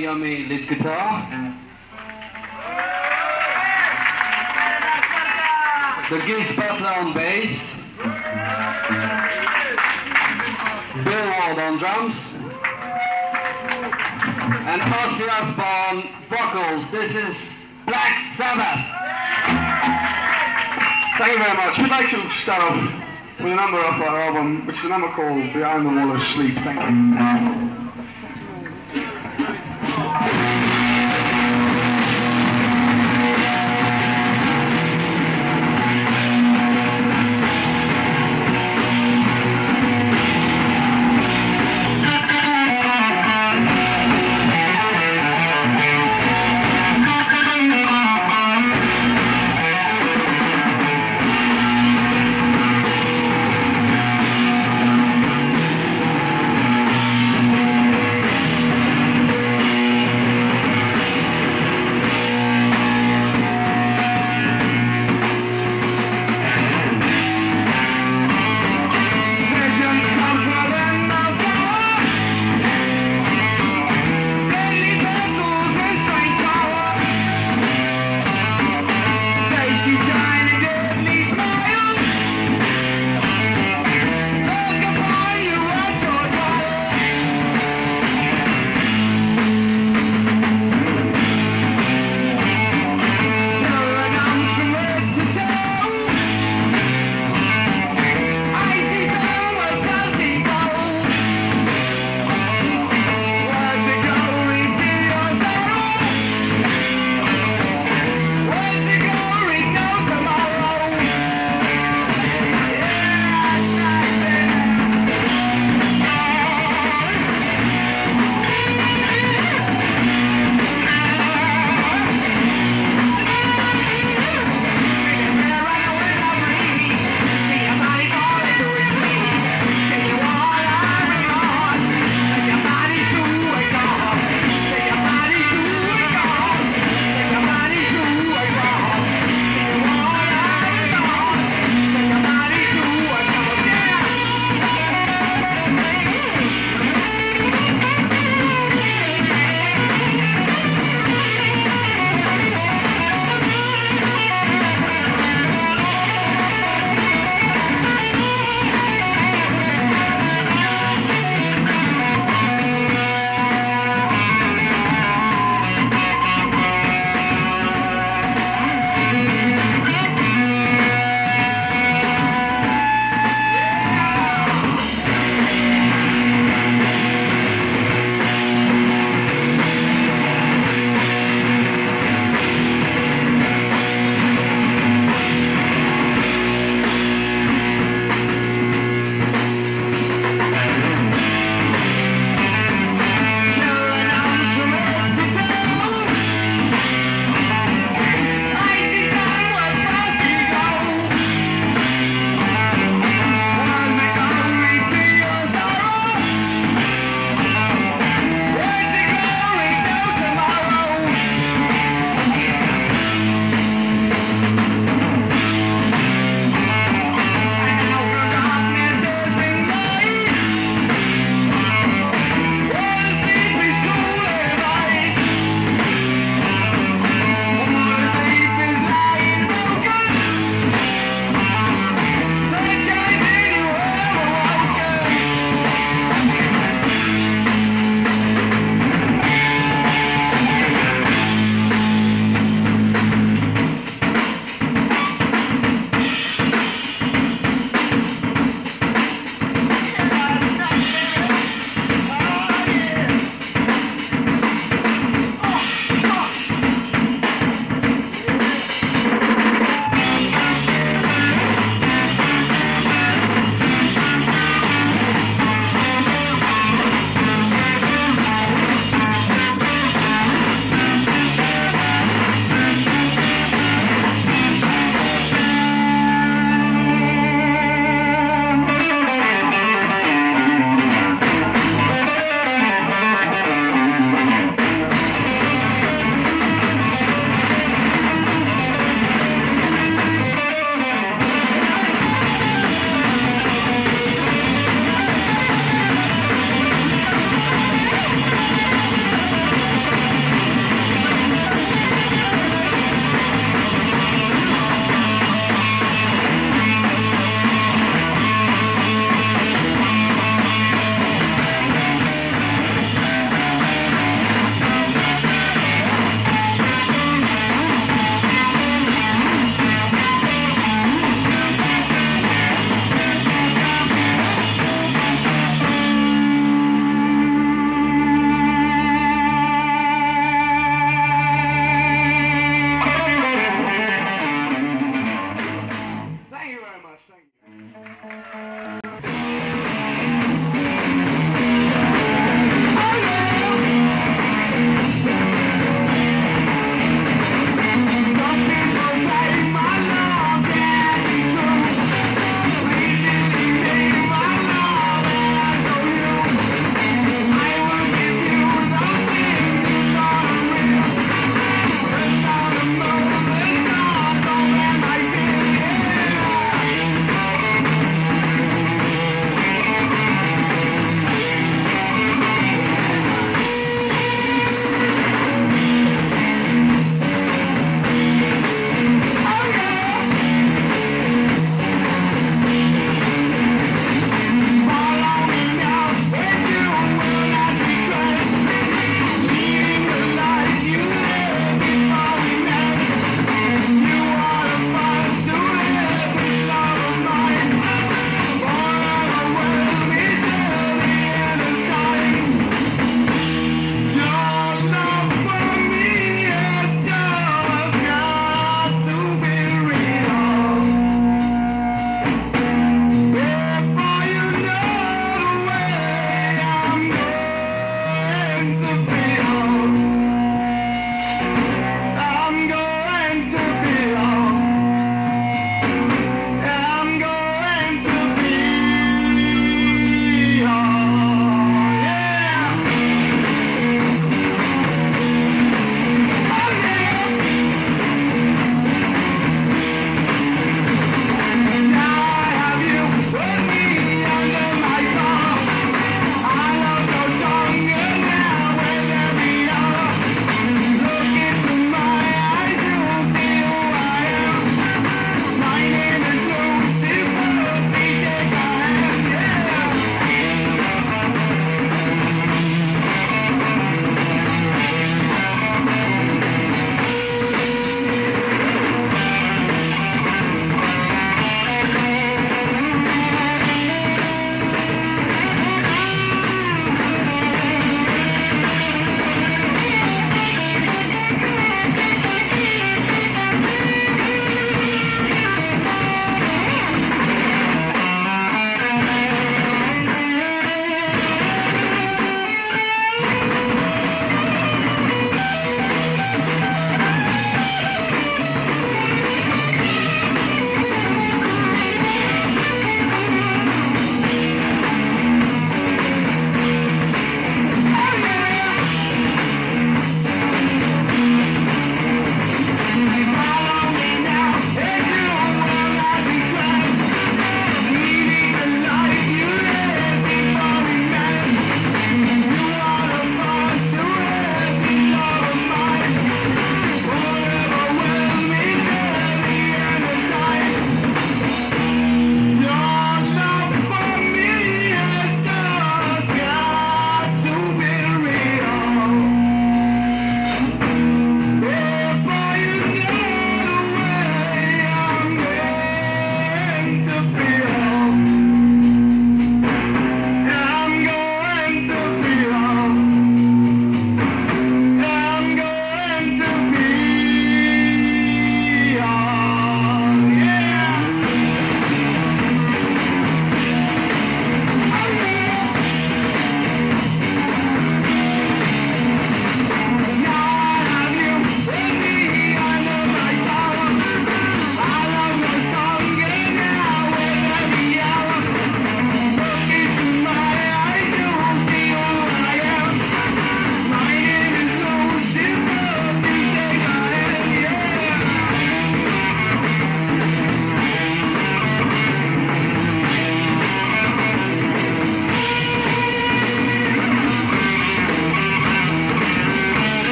Iommi lead guitar. The Giz Butler on bass. Bill Ward on drums. And Ozzy Osbourne vocals. This is Black Sabbath. Thank you very much. We'd like to start off with a number off our album, which is a number called Behind the Wall of Sleep. Thank you.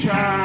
Turn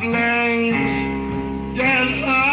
flames get higher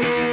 just